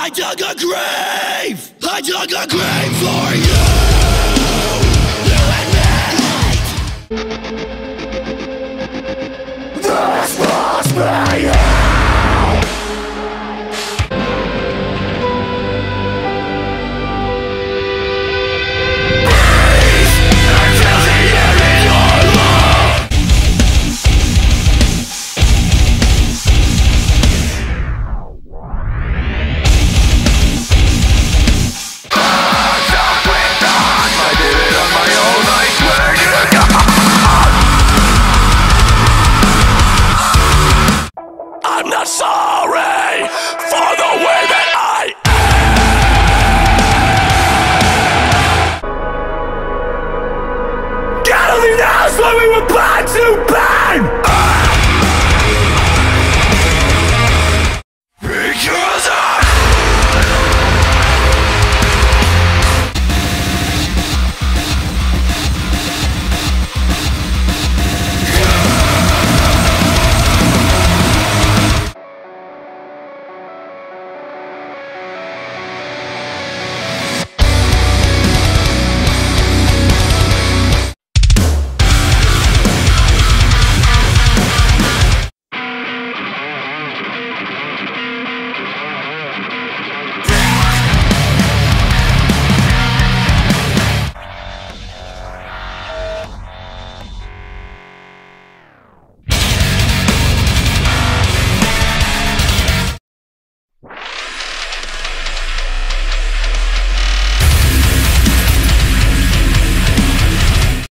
I dug a grave! I dug a grave for you! You and me! This! I'm not sorry for the way that I am. Get on the house when we were born to burn!